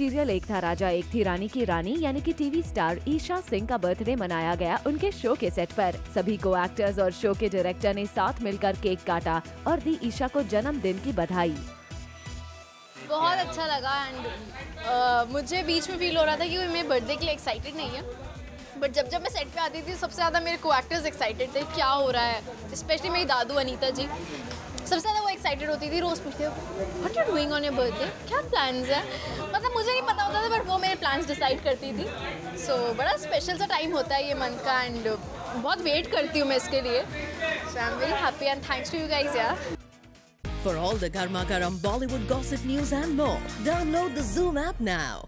Serial एक था राजा, एक थी रानी की रानी, यानी कि टीवी स्टार ईशा सिंह का बर्थडे मनाया गया उनके शो के सेट पर। सभी को एक्टर्स और शो के डायरेक्टर ने साथ मिलकर केक काटा और दी ईशा को जन्मदिन की बधाई। बहुत अच्छा लगा एंड मुझे बीच में फील हो रहा था कि मेरे बर्थडे के लिए एक्साइटेड नहीं है। बट जब जब मैं सेट पे आती थी, सबसे ज़्यादा मेरे को एक्टर्स एक्साइटेड थे, क्या हो रहा है? स्पेशली मेरी दादू अनीता जी। सबसे ज़्यादा वो एक्साइटेड होती थी रोज़ पूछते what you doing on your birthday क्या प्लान्स है? मतलब मुझे नहीं पता होता था बट वो मेरे प्लान्स डिसाइड करती थी। सो so, बड़ा स्पेशल सा टाइम होता है ये मंथ का एंड बहुत वेट करती हूँ मैं इसके लिए। So I am very happy and thanks to you guys यार For all the Garma Garam Bollywood gossip news and more, download the Zoom app now.